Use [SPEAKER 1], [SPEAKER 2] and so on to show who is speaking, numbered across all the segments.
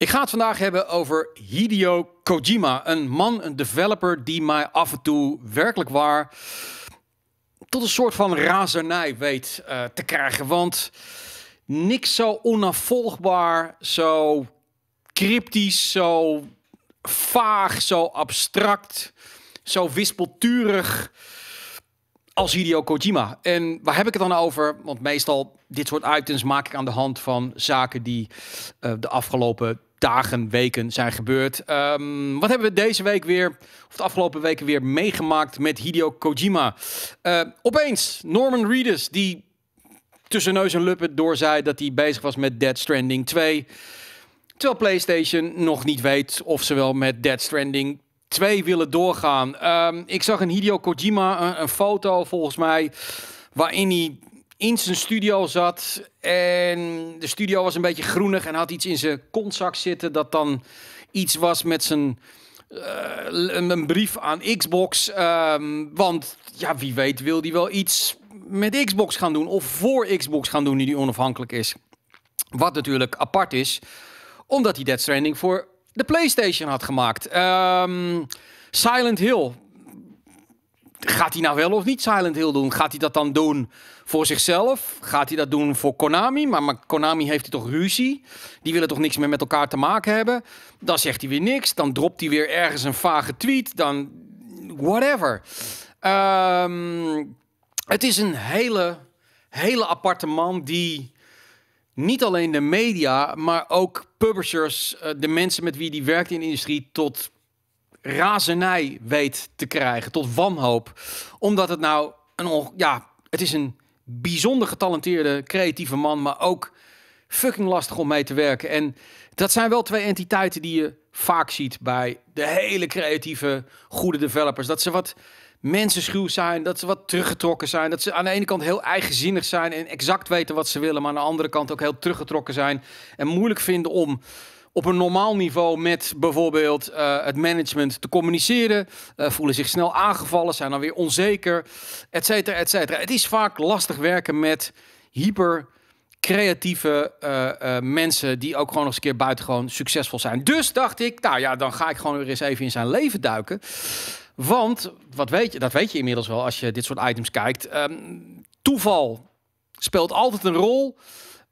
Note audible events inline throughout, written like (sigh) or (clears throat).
[SPEAKER 1] Ik ga het vandaag hebben over Hideo Kojima. Een man, een developer die mij af en toe werkelijk waar tot een soort van razernij weet uh, te krijgen. Want niks zo onafvolgbaar, zo cryptisch, zo vaag, zo abstract, zo wispelturig als Hideo Kojima. En waar heb ik het dan over? Want meestal dit soort items maak ik aan de hand van zaken die uh, de afgelopen dagen, weken zijn gebeurd. Um, wat hebben we deze week weer, of de afgelopen weken weer meegemaakt met Hideo Kojima? Uh, opeens Norman Reedus, die tussen neus en lippen door zei dat hij bezig was met Dead Stranding 2. Terwijl PlayStation nog niet weet of ze wel met Dead Stranding 2 willen doorgaan. Um, ik zag een Hideo Kojima, een foto volgens mij, waarin hij in zijn studio zat. En de studio was een beetje groenig en had iets in zijn kontzak zitten dat dan iets was met zijn uh, een brief aan Xbox. Um, want ja, wie weet wil die wel iets met Xbox gaan doen of voor Xbox gaan doen die onafhankelijk is. Wat natuurlijk apart is, omdat hij Dead Stranding voor de PlayStation had gemaakt. Um, Silent Hill. Gaat hij nou wel of niet Silent Hill doen? Gaat hij dat dan doen voor zichzelf? Gaat hij dat doen voor Konami? Maar, Konami heeft hij toch ruzie? Die willen toch niks meer met elkaar te maken hebben? Dan zegt hij weer niks. Dan dropt hij weer ergens een vage tweet. Dan whatever. Um, het is een hele, hele aparte man die niet alleen de media, maar ook publishers, eh, de mensen met wie die werkt in de industrie, tot razernij weet te krijgen, tot wanhoop. Omdat het nou een, ja, het is een bijzonder getalenteerde, creatieve man, maar ook fucking lastig om mee te werken. En dat zijn wel twee entiteiten die je vaak ziet bij de hele creatieve, goede developers. Dat ze wat mensenschuw zijn, dat ze wat teruggetrokken zijn. Dat ze aan de ene kant heel eigenzinnig zijn en exact weten wat ze willen, maar aan de andere kant ook heel teruggetrokken zijn en moeilijk vinden om op een normaal niveau met bijvoorbeeld uh, het management te communiceren, uh, voelen zich snel aangevallen, zijn dan weer onzeker, et cetera, et cetera. Het is vaak lastig werken met hyper creatieve uh, mensen die ook gewoon nog eens een keer buitengewoon succesvol zijn. Dus dacht ik, nou ja, dan ga ik gewoon weer eens even in zijn leven duiken. Want, wat weet je, dat weet je inmiddels wel als je dit soort items kijkt. Um, toeval speelt altijd een rol.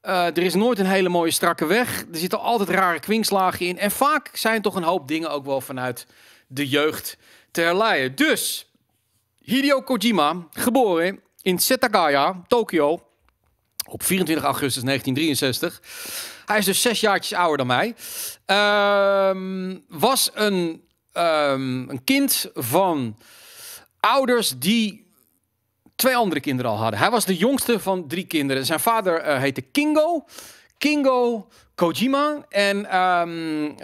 [SPEAKER 1] Uh, er is nooit een hele mooie strakke weg. Er zitten altijd rare kwinkslagen in. En vaak zijn toch een hoop dingen ook wel vanuit de jeugd te herleiden. Dus, Hideo Kojima, geboren in Setagaya, Tokio, op 24 augustus 1963. Hij is dus zes jaartjes ouder dan mij. Uh, was een um, een kind van ouders die twee andere kinderen al hadden. Hij was de jongste van drie kinderen. Zijn vader uh, heette Kingo. Kingo Kojima. En um,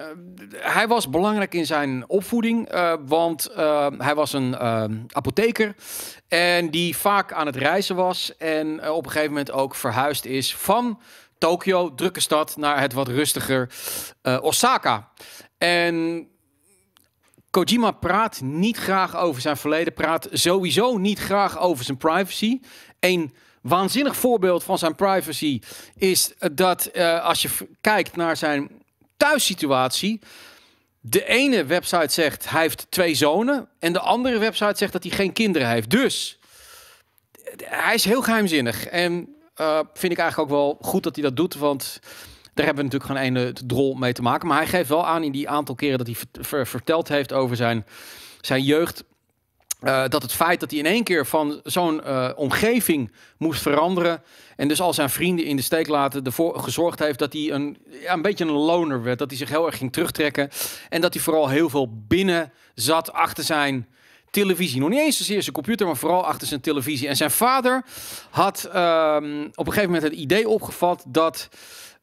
[SPEAKER 1] hij was belangrijk in zijn opvoeding, uh, want uh, hij was een apotheker. En die vaak aan het reizen was. En op een gegeven moment ook verhuisd is van Tokio, drukke stad, naar het wat rustiger Osaka. En Kojima praat niet graag over zijn verleden, praat sowieso niet graag over zijn privacy. Een waanzinnig voorbeeld van zijn privacy is dat uh, als je kijkt naar zijn thuissituatie, de ene website zegt hij heeft twee zonen en de andere website zegt dat hij geen kinderen heeft. Dus hij is heel geheimzinnig en uh, vind ik eigenlijk ook wel goed dat hij dat doet, want daar hebben we natuurlijk gewoon een drol mee te maken. Maar hij geeft wel aan in die aantal keren dat hij verteld heeft over zijn, zijn jeugd. Uh, dat het feit dat hij in één keer van zo'n uh, omgeving moest veranderen. En dus al zijn vrienden in de steek laten. ervoor gezorgd heeft dat hij een, ja, een beetje een loner werd. Dat hij zich heel erg ging terugtrekken. En dat hij vooral heel veel binnen zat achter zijn televisie. Nog niet eens zozeer zijn computer, maar vooral achter zijn televisie. En zijn vader had um, op een gegeven moment het idee opgevat dat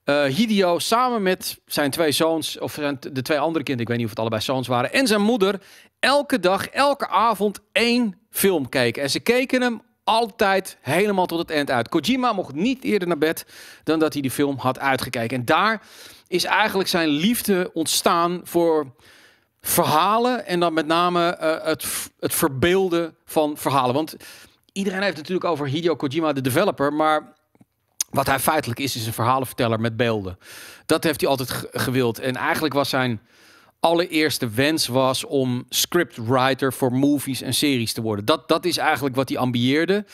[SPEAKER 1] uh, Hideo samen met zijn twee zoons, of de twee andere kinderen, ik weet niet of het allebei zoons waren, en zijn moeder, elke dag, elke avond één film keken. En ze keken hem altijd helemaal tot het eind uit. Kojima mocht niet eerder naar bed dan dat hij die film had uitgekeken. En daar is eigenlijk zijn liefde ontstaan voor verhalen en dan met name uh, het, het verbeelden van verhalen. Want iedereen heeft natuurlijk over Hideo Kojima, de developer, maar wat hij feitelijk is, is een verhalenverteller met beelden. Dat heeft hij altijd gewild. En eigenlijk was zijn allereerste wens was om scriptwriter voor movies en series te worden. Dat, dat is eigenlijk wat hij ambieerde.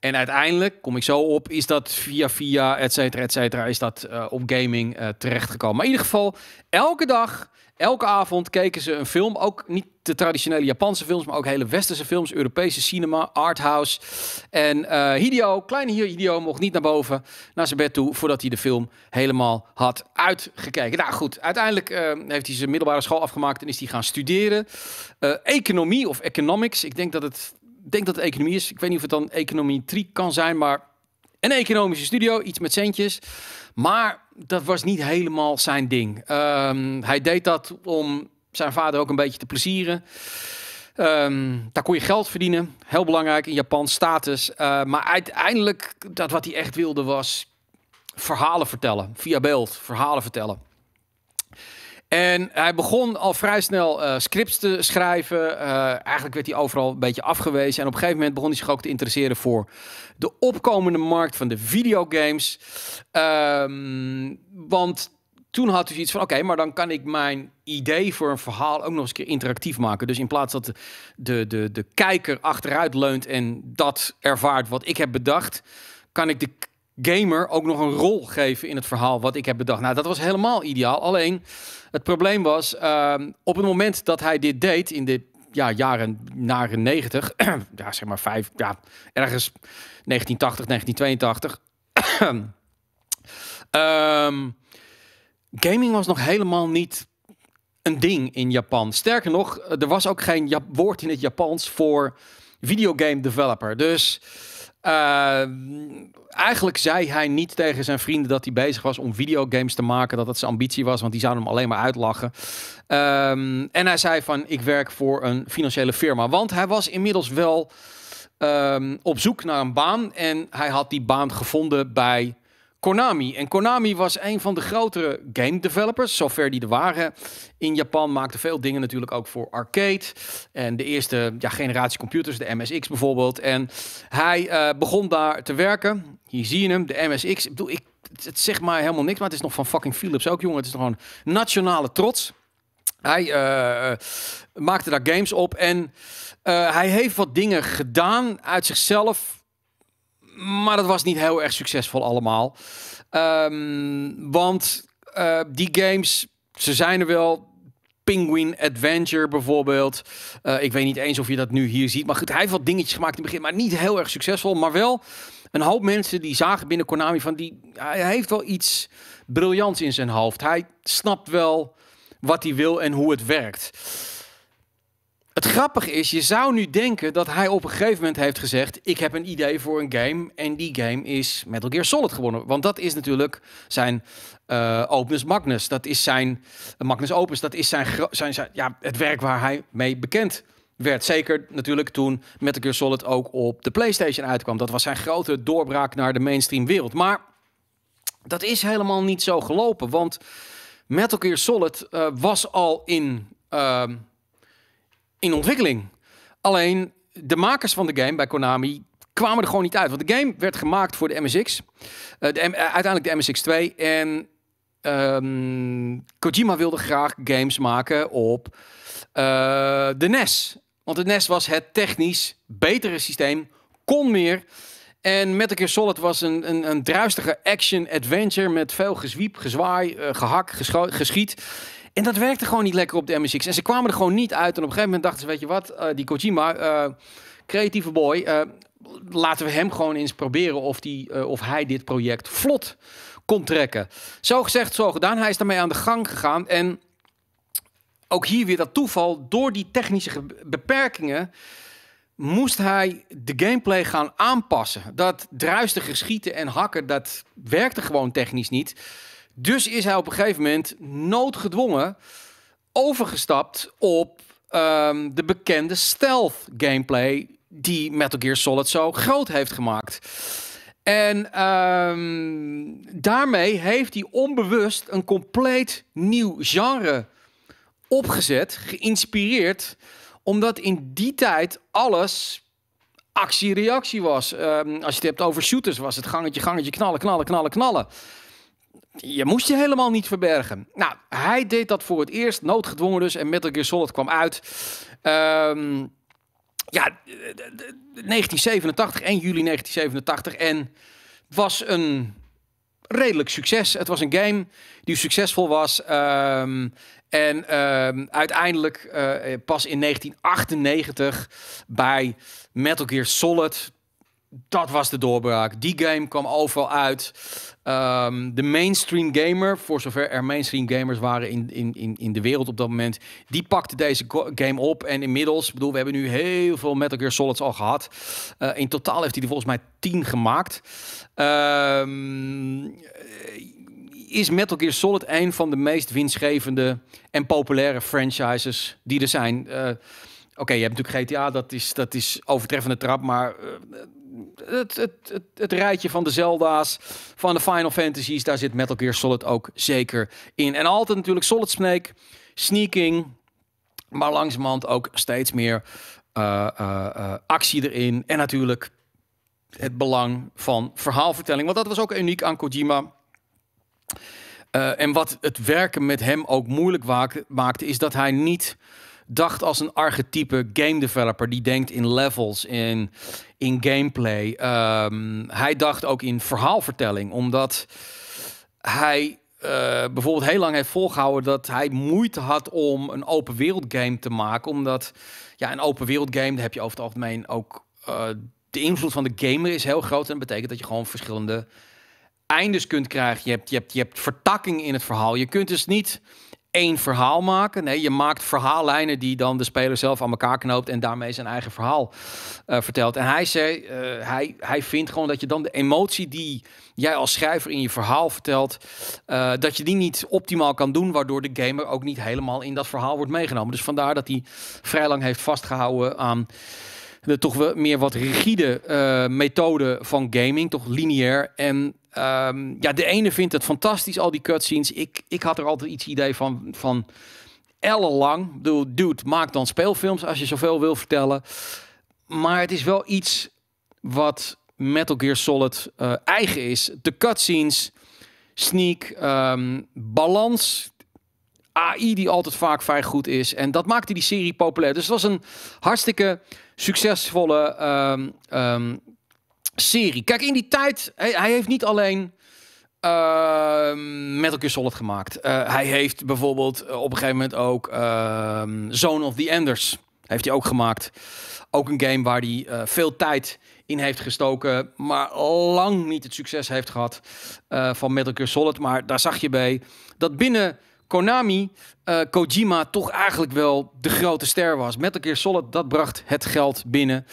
[SPEAKER 1] En uiteindelijk, kom ik zo op, is dat via via, et cetera, et cetera, is dat uh, op gaming uh, terechtgekomen. Maar in ieder geval, elke dag, elke avond keken ze een film. Ook niet de traditionele Japanse films, maar ook hele westerse films, Europese cinema, arthouse. En uh, Hideo, kleine Hideo, mocht niet naar boven, naar zijn bed toe, voordat hij de film helemaal had uitgekeken. Nou goed, uiteindelijk heeft hij zijn middelbare school afgemaakt en is hij gaan studeren. economie of economics, ik denk dat het denk dat het economie is. Ik weet niet of het dan econometrie kan zijn, maar een economische studio, iets met centjes. Maar dat was niet helemaal zijn ding. Ehm, hij deed dat om zijn vader ook een beetje te plezieren. Um, daar kon je geld verdienen. Heel belangrijk in Japan, status. Uh, maar uiteindelijk, dat wat hij echt wilde was verhalen vertellen. Via beeld, verhalen vertellen. En hij begon al vrij snel uh, scripts te schrijven. Uh, eigenlijk werd hij overal een beetje afgewezen. En op een gegeven moment begon hij zich ook te interesseren voor de opkomende markt van de videogames. Um, want toen had hij iets van: oké, maar dan kan ik mijn idee voor een verhaal ook nog eens een keer interactief maken. Dus in plaats dat de, de, de kijker achteruit leunt en dat ervaart wat ik heb bedacht, kan ik de gamer ook nog een rol geven in het verhaal wat ik heb bedacht. Nou, dat was helemaal ideaal. Alleen het probleem was, uh, op het moment dat hij dit deed in de ja, jaren jaren 90, (clears throat) ja, zeg maar vijf, ja, ergens 1980, 1982. um, gaming was nog helemaal niet een ding in Japan. Sterker nog, er was ook geen woord in het Japans voor videogame developer. Dus uh, eigenlijk zei hij niet tegen zijn vrienden dat hij bezig was om videogames te maken. Dat dat zijn ambitie was, want die zouden hem alleen maar uitlachen. Um, en hij zei van, ik werk voor een financiële firma. Want hij was inmiddels wel um, op zoek naar een baan. En hij had die baan gevonden bij Konami. En Konami was een van de grotere game developers, zover die er waren. In Japan maakte veel dingen natuurlijk ook voor arcade. En de eerste ja, generatie computers, de MSX bijvoorbeeld. En hij uh, begon daar te werken. Hier zie je hem, de MSX. Ik bedoel, ik, het zegt maar helemaal niks, maar het is nog van fucking Philips ook, jongen. Het is gewoon nationale trots. Hij uh, maakte daar games op en hij heeft wat dingen gedaan uit zichzelf maar dat was niet heel erg succesvol allemaal. Um, want uh, die games, ze zijn er wel. Penguin Adventure bijvoorbeeld. Uh, ik weet niet eens of je dat nu hier ziet. Maar goed, hij heeft wat dingetjes gemaakt in het begin. Maar niet heel erg succesvol. Maar wel een hoop mensen die zagen binnen Konami van die... Hij heeft wel iets briljants in zijn hoofd. Hij snapt wel wat hij wil en hoe het werkt. Het grappige is, je zou nu denken dat hij op een gegeven moment heeft gezegd: Ik heb een idee voor een game. En die game is Metal Gear Solid gewonnen. Want dat is natuurlijk zijn uh, Opus Magnus. Dat is zijn Magnus Opus. Dat is zijn, zijn, zijn, ja, het werk waar hij mee bekend werd. Zeker natuurlijk toen Metal Gear Solid ook op de PlayStation uitkwam. Dat was zijn grote doorbraak naar de mainstream wereld. Maar dat is helemaal niet zo gelopen. Want Metal Gear Solid uh, was al in. Ehm, in ontwikkeling. Alleen de makers van de game bij Konami kwamen er gewoon niet uit. Want de game werd gemaakt voor de MSX. Eh, de, uh, uiteindelijk de MSX 2. En um, Kojima wilde graag games maken op uh, de NES. Want de NES was het technisch betere systeem. Kon meer. En Metal Gear Solid was een, een, een druistige action-adventure met veel gezwiep, gezwaai, gehak, geschiet. En dat werkte gewoon niet lekker op de MSX. En ze kwamen er gewoon niet uit. En op een gegeven moment dachten ze, weet je wat, uh, die Kojima, uh, creatieve boy, uh, laten we hem gewoon eens proberen of, die, of hij dit project vlot kon trekken. Zo gezegd, zo gedaan. Hij is daarmee aan de gang gegaan. En ook hier weer dat toeval, door die technische beperkingen moest hij de gameplay gaan aanpassen. Dat druistige schieten en hakken, dat werkte gewoon technisch niet. Dus is hij op een gegeven moment noodgedwongen overgestapt op um, de bekende stealth gameplay die Metal Gear Solid zo groot heeft gemaakt. En um, daarmee heeft hij onbewust een compleet nieuw genre opgezet, geïnspireerd, omdat in die tijd alles actie-reactie was. Ehm, als je het hebt over shooters, was het gangetje, gangetje, knallen, knallen, knallen, knallen. Je moest je helemaal niet verbergen. Nou, hij deed dat voor het eerst, noodgedwongen dus, en Metal Gear Solid kwam uit. Ehm, ja, 1987, 1 juli 1987. En was een redelijk succes. Het was een game die succesvol was. Ehm, en ehm, uiteindelijk uh, pas in 1998 bij Metal Gear Solid. Dat was de doorbraak. Die game kwam overal uit. Um, de mainstream gamer, voor zover er mainstream gamers waren in, in, in, in de wereld op dat moment, die pakte deze game op. En inmiddels, bedoel, we hebben nu heel veel Metal Gear Solids al gehad. Uh, in totaal heeft hij er volgens mij 10 gemaakt. Um, is Metal Gear Solid een van de meest winstgevende en populaire franchises die er zijn. Uh, Oké, je hebt natuurlijk GTA, dat is, dat is overtreffende trap, maar uh, het, het, het, rijtje van de Zelda's, van de Final Fantasies, daar zit Metal Gear Solid ook zeker in. En altijd natuurlijk Solid Snake, Sneaking, maar langzamerhand ook steeds meer uh, actie erin. En natuurlijk het belang van verhaalvertelling, want dat was ook uniek aan Kojima. Uh, en wat het werken met hem ook moeilijk maakte, is dat hij niet dacht als een archetype game developer die denkt in levels, in, in gameplay. Um, hij dacht ook in verhaalvertelling, omdat hij uh, bijvoorbeeld heel lang heeft volgehouden dat hij moeite had om een open wereld game te maken, omdat ja, een open wereld game, daar heb je over het algemeen ook uh, de invloed van de gamer is heel groot en dat betekent dat je gewoon verschillende eindes kunt krijgen. Je hebt, je, hebt, je hebt vertakking in het verhaal. Je kunt dus niet één verhaal maken. Nee, je maakt verhaallijnen die dan de speler zelf aan elkaar knoopt en daarmee zijn eigen verhaal uh, vertelt. En hij zei, uh, hij, hij vindt gewoon dat je dan de emotie die jij als schrijver in je verhaal vertelt, uh, dat je die niet optimaal kan doen, waardoor de gamer ook niet helemaal in dat verhaal wordt meegenomen. Dus vandaar dat hij vrij lang heeft vastgehouden aan toch meer wat rigide methode van gaming, toch lineair. En Um, ja, de ene vindt het fantastisch, al die cutscenes. Ik, ik had er altijd iets idee van, van ellenlang. Dude, maak dan speelfilms als je zoveel wil vertellen. Maar het is wel iets wat Metal Gear Solid uh, eigen is. De cutscenes, sneak, um, balans, AI die altijd vaak vrij goed is. En dat maakte die serie populair. Dus het was een hartstikke succesvolle um, serie. Kijk, in die tijd, hij, hij heeft niet alleen uh, Metal Gear Solid gemaakt. Uh, hij heeft bijvoorbeeld uh, op een gegeven moment ook ehm, Zone of the Enders heeft hij ook gemaakt. Ook een game waar hij uh, veel tijd in heeft gestoken, maar lang niet het succes heeft gehad van Metal Gear Solid. Maar daar zag je bij dat binnen Konami Kojima toch eigenlijk wel de grote ster was. Metal Gear Solid, dat bracht het geld binnen.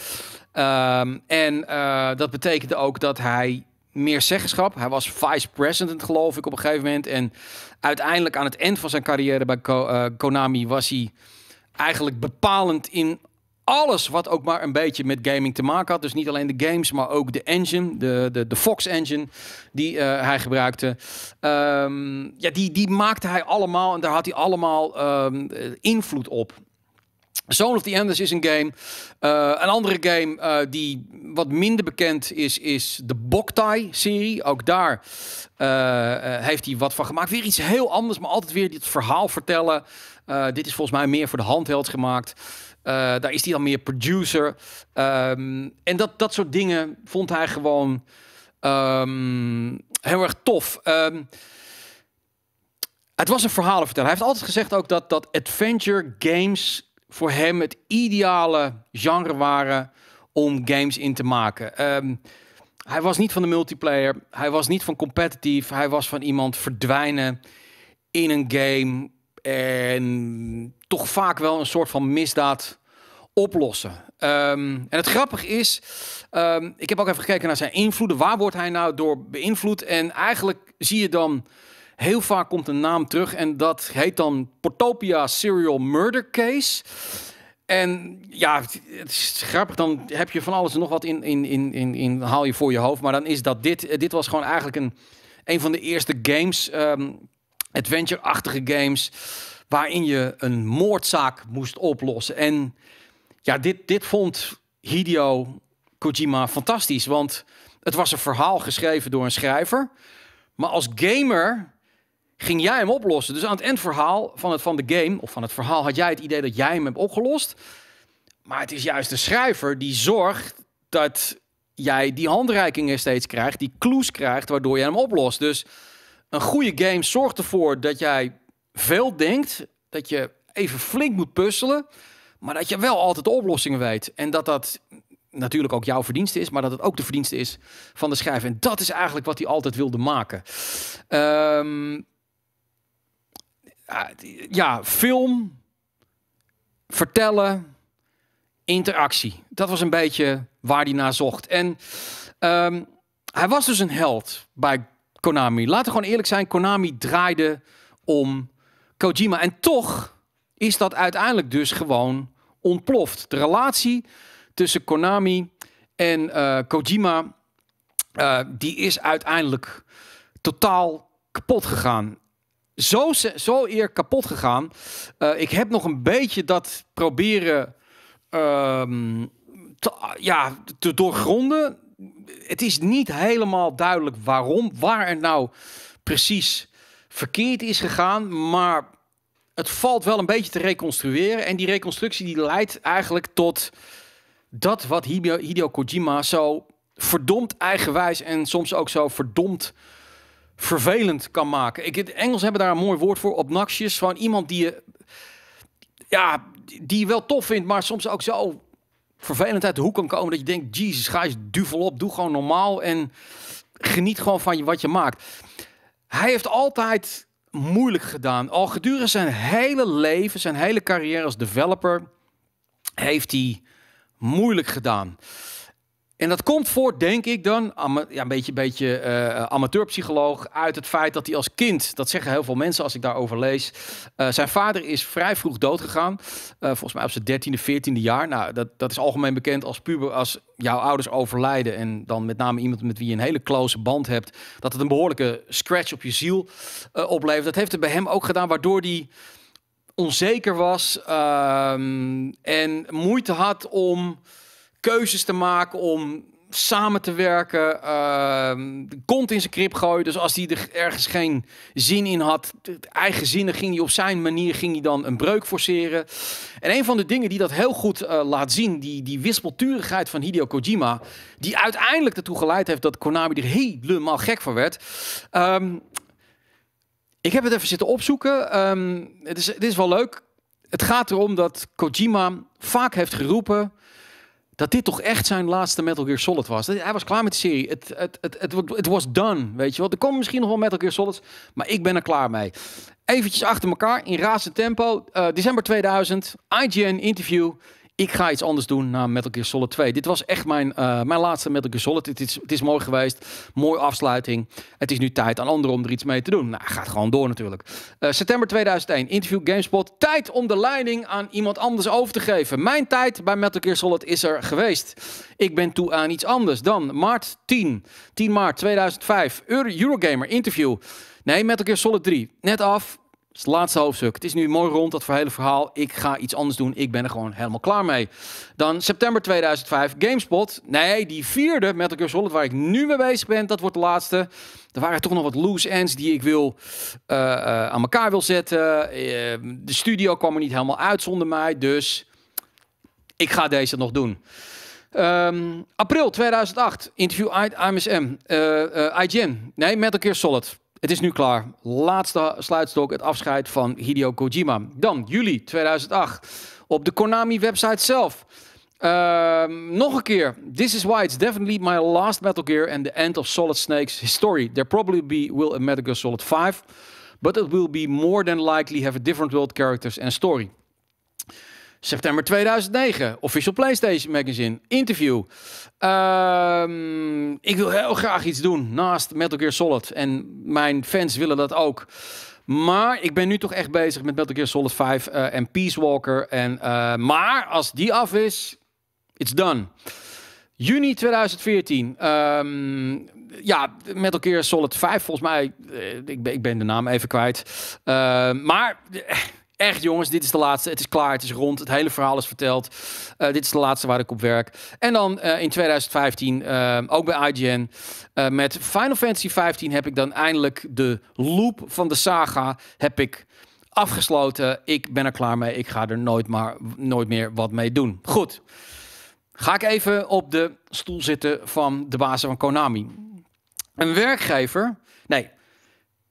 [SPEAKER 1] Um, en uh, dat betekende ook dat hij meer zeggenschap. Hij was vice president, geloof ik, op een gegeven moment. En uiteindelijk aan het eind van zijn carrière bij uh, Konami was hij eigenlijk bepalend in alles wat ook maar een beetje met gaming te maken had. Dus niet alleen de games, maar ook de engine, de, de, de Fox engine die uh, hij gebruikte. Um, ja, die, die maakte hij allemaal en daar had hij allemaal um, invloed op. Zone of the Enders is een game. Uh, een andere game die wat minder bekend is, is de Boktai-serie. Ook daar heeft hij wat van gemaakt. Weer iets heel anders, maar altijd weer dit verhaal vertellen. dit is volgens mij meer voor de handheld gemaakt. Daar is hij dan meer producer. Um, en dat, dat soort dingen vond hij gewoon um, heel erg tof. Um, het was een verhaal vertellen. Hij heeft altijd gezegd ook dat, dat adventure games voor hem het ideale genre waren om games in te maken. Hij was niet van de multiplayer, hij was niet van competitief, hij was van iemand verdwijnen in een game en toch vaak wel een soort van misdaad oplossen. Um, en het grappige is, um, ik heb ook even gekeken naar zijn invloeden. Waar wordt hij nou door beïnvloed? En eigenlijk zie je dan Heel vaak komt een naam terug en dat heet dan Portopia Serial Murder Case. En ja, het is grappig, dan heb je van alles en nog wat in, in, in, in, haal je voor je hoofd. Maar dan is dat dit. Dit was gewoon eigenlijk een, een van de eerste games, um, adventure-achtige games, waarin je een moordzaak moest oplossen. En ja, dit, dit vond Hideo Kojima fantastisch. Want het was een verhaal geschreven door een schrijver. Maar als gamer ging jij hem oplossen. Dus aan het eindverhaal van, het, van de game, of van het verhaal, had jij het idee dat jij hem hebt opgelost. Maar het is juist de schrijver die zorgt dat jij die handreikingen steeds krijgt, die clues krijgt, waardoor je hem oplost. Dus een goede game zorgt ervoor dat jij veel denkt, dat je even flink moet puzzelen, maar dat je wel altijd de oplossingen weet. En dat dat natuurlijk ook jouw verdienste is, maar dat het ook de verdienste is van de schrijver. En dat is eigenlijk wat hij altijd wilde maken. Ehm, ja, film, vertellen, interactie. Dat was een beetje waar hij naar zocht. En ehm, hij was dus een held bij Konami. Laten we gewoon eerlijk zijn, Konami draaide om Kojima. En toch is dat uiteindelijk dus gewoon ontploft. De relatie tussen Konami en uh, Kojima, uh, die is uiteindelijk totaal kapot gegaan. Zo, zo eer kapot gegaan. Uh, ik heb nog een beetje dat proberen um, te, ja, te doorgronden. Het is niet helemaal duidelijk waarom, waar het nou precies verkeerd is gegaan, maar het valt wel een beetje te reconstrueren. En die reconstructie die leidt eigenlijk tot dat wat Hideo, Kojima zo verdomd eigenwijs en soms ook zo verdomd vervelend kan maken. Ik, de Engels hebben daar een mooi woord voor, obnoxious. Gewoon iemand die je, ja, die je wel tof vindt, maar soms ook zo vervelend uit de hoek kan komen dat je denkt, jezus, ga eens duvel op, doe gewoon normaal en geniet gewoon van wat je maakt. Hij heeft altijd moeilijk gedaan. Al gedurende zijn hele leven, zijn hele carrière als developer, heeft hij moeilijk gedaan. En dat komt voort, denk ik dan, ja, een beetje, beetje uh, amateurpsycholoog, uit het feit dat hij als kind, dat zeggen heel veel mensen als ik daarover lees, uh, zijn vader is vrij vroeg doodgegaan. Uh, volgens mij op zijn dertiende, veertiende jaar. Nou, dat, dat is algemeen bekend als puber, als jouw ouders overlijden en dan met name iemand met wie je een hele close band hebt, dat het een behoorlijke scratch op je ziel oplevert. Dat heeft het bij hem ook gedaan, waardoor hij onzeker was ehm, en moeite had om keuzes te maken, om samen te werken, uh, kont in zijn krip gooien. Dus als hij er ergens geen zin in had, eigen zinnen, ging hij op zijn manier ging hij dan een breuk forceren. En een van de dingen die dat heel goed uh, laat zien, die, die wispelturigheid van Hideo Kojima, die uiteindelijk ertoe geleid heeft dat Konami er helemaal gek voor werd. Um, ik heb het even zitten opzoeken. Um, het, is, het is wel leuk. Het gaat erom dat Kojima vaak heeft geroepen dat dit toch echt zijn laatste Metal Gear Solid was. Hij was klaar met de serie. Het, was done, weet je wel. Er komen misschien nog wel Metal Gear Solids, maar ik ben er klaar mee. Eventjes achter elkaar in razend tempo. Uh, december 2000, IGN interview ik ga iets anders doen na Metal Gear Solid 2. Dit was echt mijn, uh, mijn laatste Metal Gear Solid. Het is, het is mooi geweest. Mooie afsluiting. Het is nu tijd aan anderen om er iets mee te doen. Nou, gaat gewoon door natuurlijk. Uh, september 2001, interview GameSpot. Tijd om de leiding aan iemand anders over te geven. Mijn tijd bij Metal Gear Solid is er geweest. Ik ben toe aan iets anders. Dan maart 10, 10 maart 2005, Eurogamer interview. Nee, Metal Gear Solid 3. Net af, is het laatste hoofdstuk. Het is nu mooi rond, dat hele verhaal. Ik ga iets anders doen. Ik ben er gewoon helemaal klaar mee. Dan september 2005, GameSpot. Nee, die vierde Metal Gear Solid, waar ik nu mee bezig ben, dat wordt de laatste. Er waren toch nog wat loose ends die ik wil uh, uh, aan elkaar wil zetten. Uh, de studio kwam er niet helemaal uit zonder mij, dus ik ga deze nog doen. Um, april 2008, interview IMSM, IGN. Nee, Metal Gear Solid. Het is nu klaar. Laatste sluitstok, het afscheid van Hideo Kojima. Dan juli 2008 op de Konami website zelf. Uh, nog een keer. This is why it's definitely my last Metal Gear and the end of Solid Snake's history. There probably be will a Metal Gear Solid 5, but it will be more than likely have a different world characters and story. September 2009, Official PlayStation Magazine, interview. Um, ik wil heel graag iets doen naast Metal Gear Solid. En mijn fans willen dat ook. Maar ik ben nu toch echt bezig met Metal Gear Solid 5 uh, eh, en Peace Walker. En, uh, maar als die af is, it's done. Juni 2014. Um, ehm, ja, Metal Gear Solid 5 volgens mij. Uh, ik, ben, ik ben de naam even kwijt. Uh, maar Echt jongens, dit is de laatste. Het is klaar, het is rond. Het hele verhaal is verteld. Uh, dit is de laatste waar ik op werk. En dan uh, in 2015, uh, ook bij IGN, met Final Fantasy 15 heb ik dan eindelijk de loop van de saga heb ik afgesloten. Ik ben er klaar mee. Ik ga er nooit, maar, nooit meer wat mee doen. Goed. Ga ik even op de stoel zitten van de baas van Konami. Een werkgever. Nee.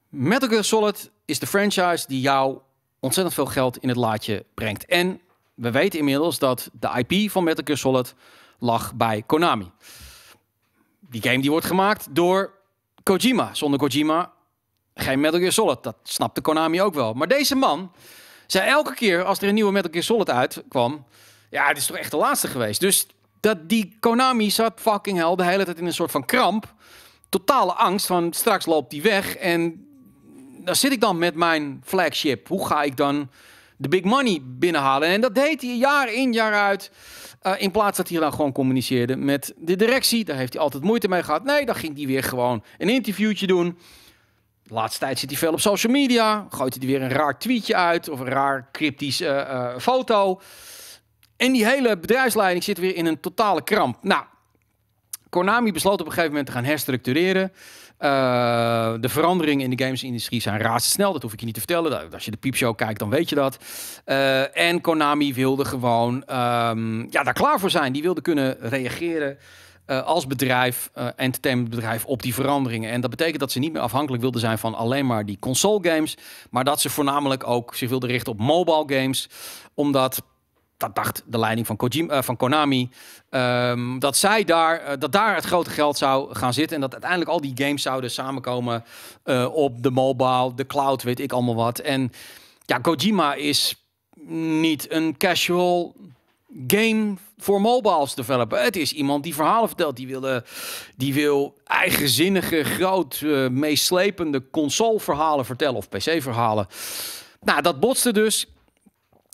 [SPEAKER 1] Metal Gear Solid is de franchise die jou ontzettend veel geld in het laadje brengt. En we weten inmiddels dat de IP van Metal Gear Solid lag bij Konami. Die game die wordt gemaakt door Kojima. Zonder Kojima geen Metal Gear Solid. Dat snapte Konami ook wel. Maar deze man zei elke keer als er een nieuwe Metal Gear Solid uitkwam... Ja, het is toch echt de laatste geweest. Dus dat die Konami zat fucking hell de hele tijd in een soort van kramp. Totale angst van straks loopt die weg en dan zit ik dan met mijn flagship. Hoe ga ik dan de big money binnenhalen? En dat deed hij jaar in, jaar uit. Uh, in plaats dat hij dan gewoon communiceerde met de directie. Daar heeft hij altijd moeite mee gehad. Nee, dan ging hij weer gewoon een interviewtje doen. De laatste tijd zit hij veel op social media. Gooit hij weer een raar tweetje uit of een raar cryptisch uh, uh, foto. En die hele bedrijfsleiding zit weer in een totale kramp. Nou, Konami besloot op een gegeven moment te gaan herstructureren. Uh, de veranderingen in de gamesindustrie zijn razendsnel. Dat hoef ik je niet te vertellen. Als je de piepshow kijkt, dan weet je dat. Uh, en Konami wilde gewoon um, ja, daar klaar voor zijn. Die wilde kunnen reageren uh, als bedrijf, entertainmentbedrijf, op die veranderingen. En dat betekent dat ze niet meer afhankelijk wilden zijn van alleen maar die console games. Maar dat ze voornamelijk ook zich wilden richten op mobile games. Omdat dat dacht de leiding van, Kojima, uh, van Konami, um, dat zij daar, uh, dat daar het grote geld zou gaan zitten en dat uiteindelijk al die games zouden samenkomen uh, op de mobile, de cloud, weet ik allemaal wat. En ja, Kojima is niet een casual game voor mobiles developer. Het is iemand die verhalen vertelt. Die wil, die wil eigenzinnige, groot, meeslepende console verhalen vertellen of PC verhalen. Nou, dat botste dus.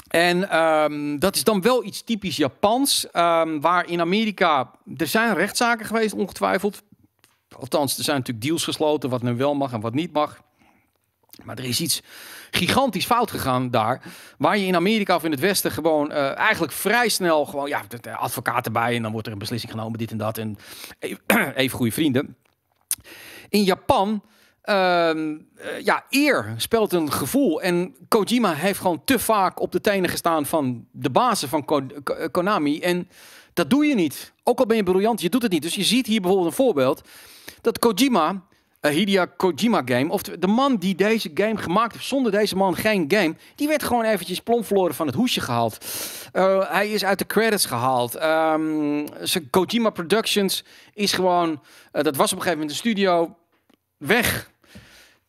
[SPEAKER 1] En um, dat is dan wel iets typisch Japans, um, waar in Amerika, er zijn rechtszaken geweest ongetwijfeld. Althans, er zijn natuurlijk deals gesloten wat nu wel mag en wat niet mag. Maar er is iets gigantisch fout gegaan daar. Waar je in Amerika of in het Westen gewoon uh, eigenlijk vrij snel gewoon, ja, de advocaat erbij en dan wordt er een beslissing genomen, dit en dat. En (clears throat) even goede vrienden. In Japan ja, eer speelt een gevoel. En Kojima heeft gewoon te vaak op de tenen gestaan van de bazen van Ko Konami. En dat doe je niet. Ook al ben je briljant, je doet het niet. Dus je ziet hier bijvoorbeeld een voorbeeld. Dat Kojima, uh, Kojima game, of de man die deze game gemaakt heeft, zonder deze man geen game, die werd gewoon eventjes plomfloren van het hoesje gehaald. Uh, hij is uit de credits gehaald. Um, Kojima Productions is gewoon, dat was op een gegeven moment een studio, weg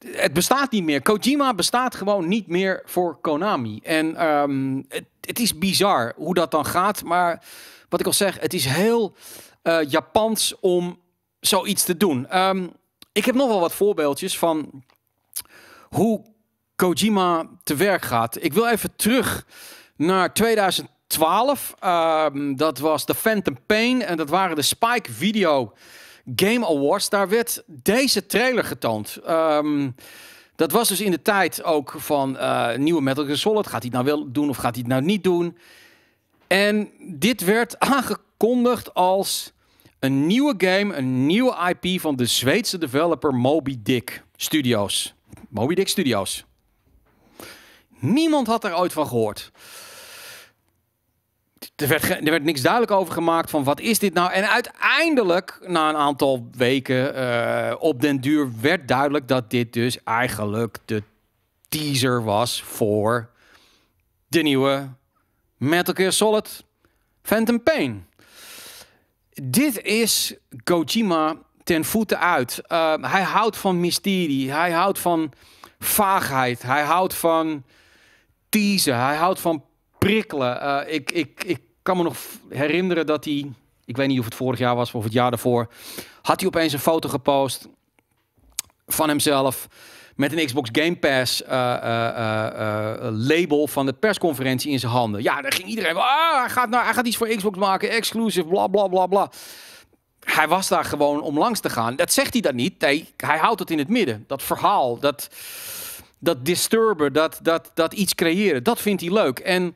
[SPEAKER 1] het bestaat niet meer. Kojima bestaat gewoon niet meer voor Konami. En um, het, is bizar hoe dat dan gaat. Maar wat ik al zeg, het is heel uh, Japans om zoiets te doen. Um, ik heb nog wel wat voorbeeldjes van hoe Kojima te werk gaat. Ik wil even terug naar 2012. Um, dat was de Phantom Pain en dat waren de Spike Video Game Awards, daar werd deze trailer getoond. Um, dat was dus in de tijd ook van uh, nieuwe Metal Gear Solid. Gaat hij het nou wel doen of gaat hij het nou niet doen? En dit werd (laughs) aangekondigd als een nieuwe game, een nieuwe IP van de Zweedse developer Moby Dick Studios. Moby Dick Studios. Niemand had er ooit van gehoord er werd, er werd niks duidelijk over gemaakt van wat is dit nou. En uiteindelijk, na een aantal weken uh, op den duur, werd duidelijk dat dit dus eigenlijk de teaser was voor de nieuwe Metal Gear Solid Phantom Pain. Dit is Kojima ten voeten uit. Uh, hij houdt van mysterie, hij houdt van vaagheid, hij houdt van teasen, hij houdt van prikkelen. Uh, ik, ik, ik kan me nog herinneren dat hij, ik weet niet of het vorig jaar was of het jaar daarvoor, had hij opeens een foto gepost van hemzelf met een Xbox Game Pass uh, uh, label van de persconferentie in zijn handen. Ja, daar ging iedereen ah, hij gaat, nou, hij gaat iets voor Xbox maken, exclusive, bla bla bla bla. Hij was daar gewoon om langs te gaan. Dat zegt hij dan niet. Nee, hij houdt het in het midden. Dat verhaal, dat dat disturben, dat, dat, dat iets creëren, dat vindt hij leuk. En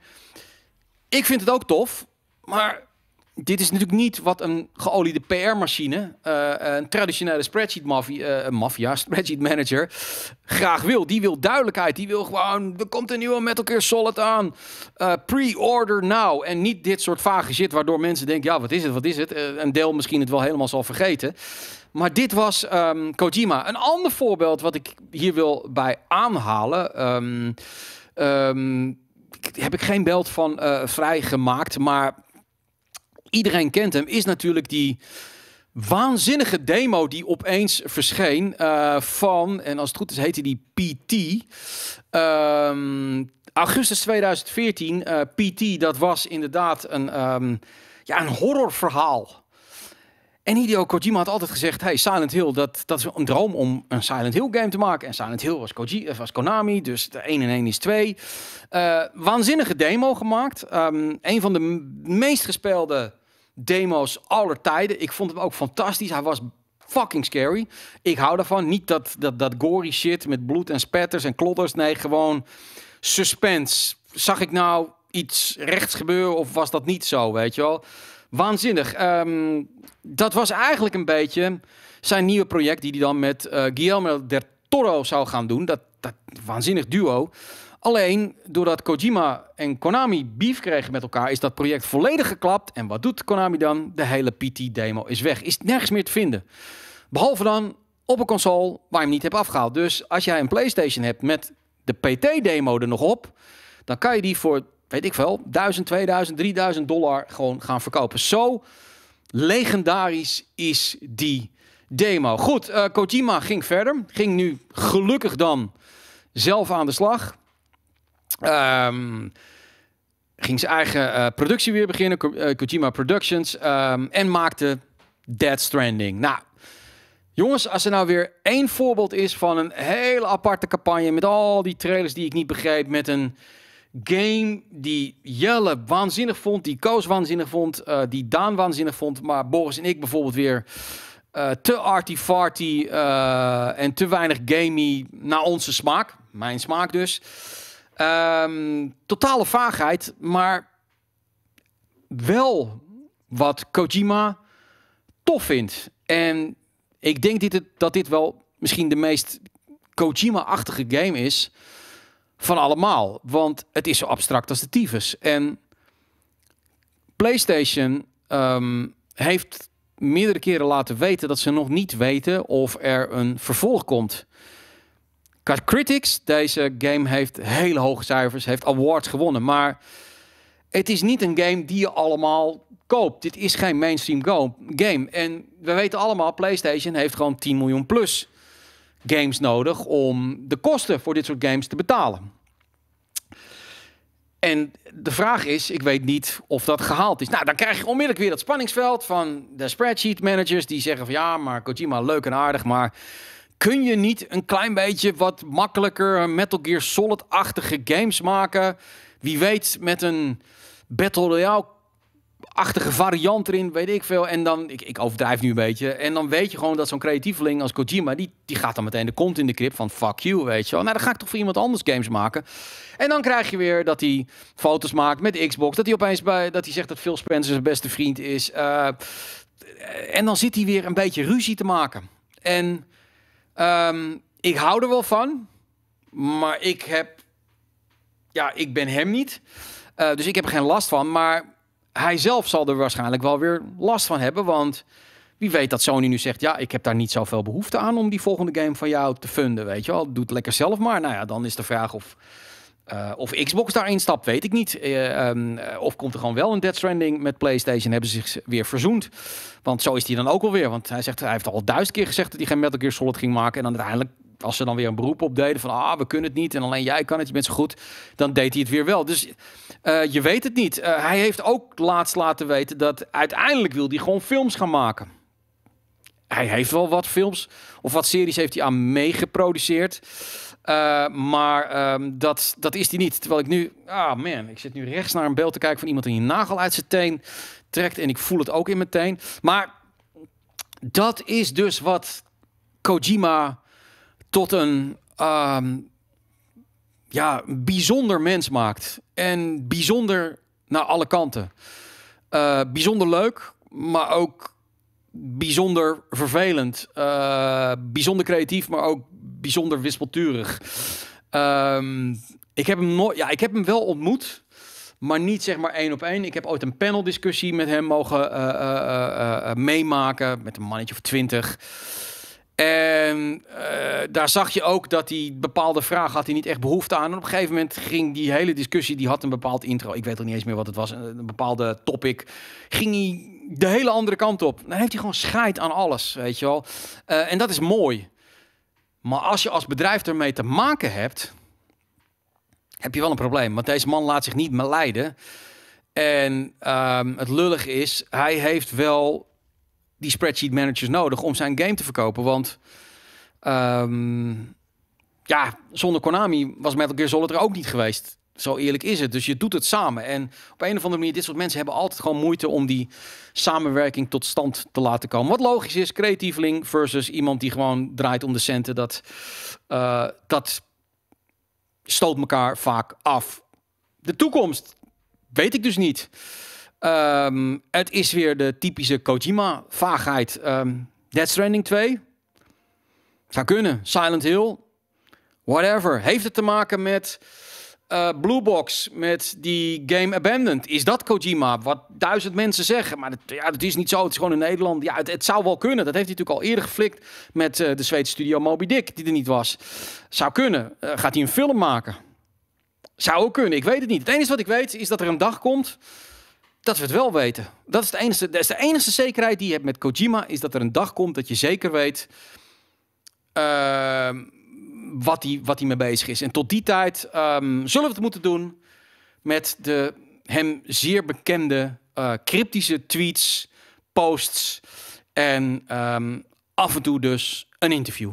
[SPEAKER 1] ik vind het ook tof, maar dit is natuurlijk niet wat een geoliede PR-machine, uh, een traditionele spreadsheet mafia, uh, mafia, (laughs) spreadsheet manager, graag wil. Die wil duidelijkheid. Die wil gewoon, er komt een nieuwe Metal Gear Solid aan. Uh, Pre-order now. En niet dit soort vage shit waardoor mensen denken, ja, wat is het, wat is het? een deel misschien het wel helemaal zal vergeten. Maar dit was um, Kojima. Een ander voorbeeld wat ik hier wil bij aanhalen. Um, um, heb ik geen beeld van vrijgemaakt, maar iedereen kent hem, is natuurlijk die waanzinnige demo die opeens verscheen uh, van, en als het goed is heette die PT. Um, augustus 2014, uh, PT, dat was inderdaad een, um, ja, een horrorverhaal. En Hideo Kojima had altijd gezegd, hey, Silent Hill, dat, dat is een droom om een Silent Hill game te maken. En Silent Hill was, Koji, was Konami, dus de 1 en 1 is 2. Uh, eh, waanzinnige demo gemaakt. Um, een van de meest gespeelde demo's aller tijden. Ik vond hem ook fantastisch. Hij was fucking scary. Ik hou daarvan. Niet dat, dat, dat gory shit met bloed en spetters en klodders. Nee, gewoon suspense. Zag ik nou iets rechts gebeuren of was dat niet zo, weet je wel? Waanzinnig. Um, dat was eigenlijk een beetje zijn nieuwe project die hij dan met uh, Guillermo del Toro zou gaan doen. Dat, dat waanzinnig duo. Alleen doordat Kojima en Konami beef kregen met elkaar, is dat project volledig geklapt. En wat doet Konami dan? De hele PT-demo is weg. Is nergens meer te vinden. Behalve dan op een console waar je hem niet hebt afgehaald. Dus als jij een PlayStation hebt met de PT-demo er nog op, dan kan je die voor, weet ik veel, 1000, 2000, 3000 dollar gewoon gaan verkopen. Zo legendarisch is die demo. Goed, uh, Kojima ging verder. Ging nu gelukkig dan zelf aan de slag. Um, ging zijn eigen uh, productie weer beginnen, uh, Kojima Productions, um, en maakte Dead Stranding. Nou, jongens, als er nou weer één voorbeeld is van een hele aparte campagne met al die trailers die ik niet begreep, met een game die Jelle waanzinnig vond, die Koos waanzinnig vond, uh, die Daan waanzinnig vond, maar Boris en ik bijvoorbeeld weer te arty-farty en te weinig gamey naar onze smaak, mijn smaak dus. Um, totale vaagheid, maar wel wat Kojima tof vindt. En ik denk dit, dat dit wel misschien de meest Kojima-achtige game is van allemaal. Want het is zo abstract als de tyfus. En PlayStation um, heeft meerdere keren laten weten dat ze nog niet weten of er een vervolg komt. Qua critics, deze game heeft hele hoge cijfers, heeft awards gewonnen. Maar het is niet een game die je allemaal koopt. Dit is geen mainstream game. En we weten allemaal, PlayStation heeft gewoon 10 miljoen plus games nodig om de kosten voor dit soort games te betalen. En de vraag is, ik weet niet of dat gehaald is. Nou, dan krijg je onmiddellijk weer dat spanningsveld van de spreadsheet managers die zeggen van ja, maar Kojima leuk en aardig, maar kun je niet een klein beetje wat makkelijker Metal Gear Solid-achtige games maken? Wie weet met een Battle Royale achtige variant erin, weet ik veel. En dan, ik, ik overdrijf nu een beetje. En dan weet je gewoon dat zo'n creatieveling als Kojima, die, die gaat dan meteen de kont in de krip van fuck you, weet je wel. Nou, dan ga ik toch voor iemand anders games maken. En dan krijg je weer dat hij foto's maakt met Xbox. Dat hij opeens bij, dat hij zegt dat Phil Spencer zijn beste vriend is. Uh, en dan zit hij weer een beetje ruzie te maken. En Um, ik hou er wel van, maar ik heb, ja, ik ben hem niet. Uh, dus ik heb er geen last van. Maar hij zelf zal er waarschijnlijk wel weer last van hebben. Want wie weet dat Sony nu zegt: Ja, ik heb daar niet zoveel behoefte aan om die volgende game van jou te funden. Weet je wel, doe het lekker zelf maar. Nou ja, dan is de vraag of uh, of Xbox daarin stapt, weet ik niet. Uh, um, of komt er gewoon wel een Dead Stranding met PlayStation? Hebben ze zich weer verzoend? Want zo is hij dan ook alweer. Want hij, zegt, hij heeft al duizend keer gezegd dat hij geen Metal Gear Solid ging maken. En dan uiteindelijk, als ze dan weer een beroep op deden van... ah, we kunnen het niet en alleen jij kan het, je bent zo goed. Dan deed hij het weer wel. Dus je weet het niet. hij heeft ook laatst laten weten dat uiteindelijk wil hij gewoon films gaan maken. Hij heeft wel wat films of wat series heeft hij aan meegeproduceerd. Uh, maar um, dat, dat is die niet. Terwijl ik nu, ah man, ik zit nu rechts naar een beeld te kijken van iemand die een nagel uit zijn teen trekt. En ik voel het ook in mijn teen. Maar dat is dus wat Kojima tot een um, ja, bijzonder mens maakt. En bijzonder naar alle kanten. Uh, bijzonder leuk, maar ook bijzonder vervelend. Uh, bijzonder creatief, maar ook bijzonder wispelturig. Um, ik heb hem nooit, ja, ik heb hem wel ontmoet, maar niet zeg maar één op één. Ik heb ooit een paneldiscussie met hem mogen uh, meemaken met een mannetje of twintig. En daar zag je ook dat hij bepaalde vragen had hij niet echt behoefte aan. En op een gegeven moment ging die hele discussie, die had een bepaald intro. Ik weet ook niet eens meer wat het was, een, bepaalde topic. Ging hij de hele andere kant op. Dan heeft hij gewoon scheid aan alles, weet je wel. en dat is mooi. Maar als je als bedrijf ermee te maken hebt, heb je wel een probleem. Want deze man laat zich niet meer leiden. En um, het lullig is, hij heeft wel die spreadsheet managers nodig om zijn game te verkopen. Want um, ja, zonder Konami was Metal Gear Solid er ook niet geweest. Zo eerlijk is het. Dus je doet het samen. En op een of andere manier, dit soort mensen hebben altijd gewoon moeite om die samenwerking tot stand te laten komen. Wat logisch is, creatieveling versus iemand die gewoon draait om de centen. Dat, uh, dat stoot elkaar vaak af. De toekomst weet ik dus niet. Um, het is weer de typische Kojima-vaagheid. Um, Dead Stranding 2? Zou kunnen. Silent Hill? Whatever. Heeft het te maken met uh, Blue Box, met die game Abandoned? Is dat Kojima? Wat duizend mensen zeggen. Maar dat, ja, dat is niet zo. Het is gewoon in Nederland. Ja, het, het zou wel kunnen. Dat heeft hij natuurlijk al eerder geflikt met uh, de Zweedse studio Moby Dick, die er niet was. Zou kunnen. Uh, gaat hij een film maken? Zou ook kunnen. Ik weet het niet. Het enige wat ik weet is dat er een dag komt dat we het wel weten. Dat is de enige, dat is de enige zekerheid die je hebt met Kojima, is dat er een dag komt dat je zeker weet uh, wat hij wat mee bezig is. En tot die tijd um, zullen we het moeten doen met de hem zeer bekende uh, cryptische tweets, posts en um, af en toe dus een interview.